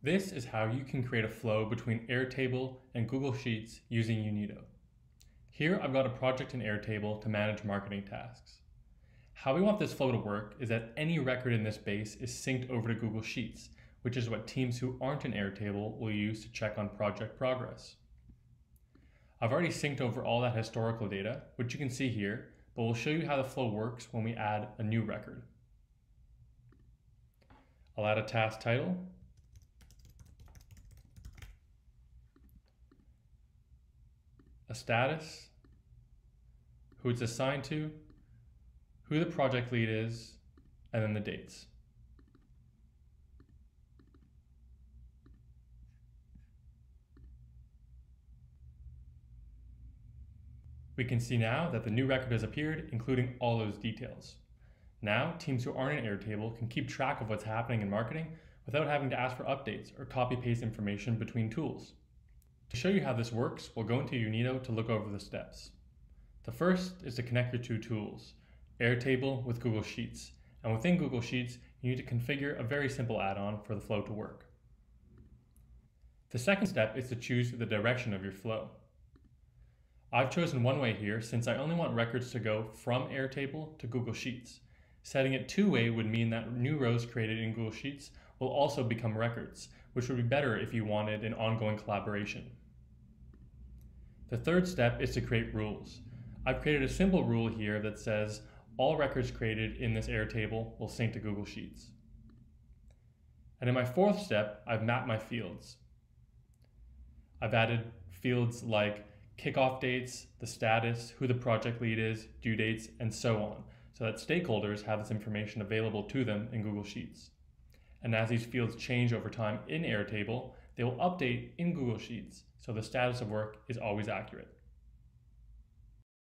This is how you can create a flow between Airtable and Google Sheets using Unito. Here I've got a project in Airtable to manage marketing tasks. How we want this flow to work is that any record in this base is synced over to Google Sheets, which is what teams who aren't in Airtable will use to check on project progress. I've already synced over all that historical data, which you can see here, but we'll show you how the flow works when we add a new record. I'll add a task title a status, who it's assigned to, who the project lead is, and then the dates. We can see now that the new record has appeared, including all those details. Now, teams who aren't in Airtable can keep track of what's happening in marketing without having to ask for updates or copy paste information between tools. To show you how this works, we'll go into Unito to look over the steps. The first is to connect your two tools, Airtable with Google Sheets. And within Google Sheets, you need to configure a very simple add-on for the flow to work. The second step is to choose the direction of your flow. I've chosen one way here since I only want records to go from Airtable to Google Sheets. Setting it two-way would mean that new rows created in Google Sheets will also become records, which would be better if you wanted an ongoing collaboration. The third step is to create rules. I've created a simple rule here that says all records created in this Airtable will sync to Google Sheets. And in my fourth step, I've mapped my fields. I've added fields like kickoff dates, the status, who the project lead is, due dates, and so on, so that stakeholders have this information available to them in Google Sheets. And as these fields change over time in Airtable, they will update in Google Sheets, so the status of work is always accurate.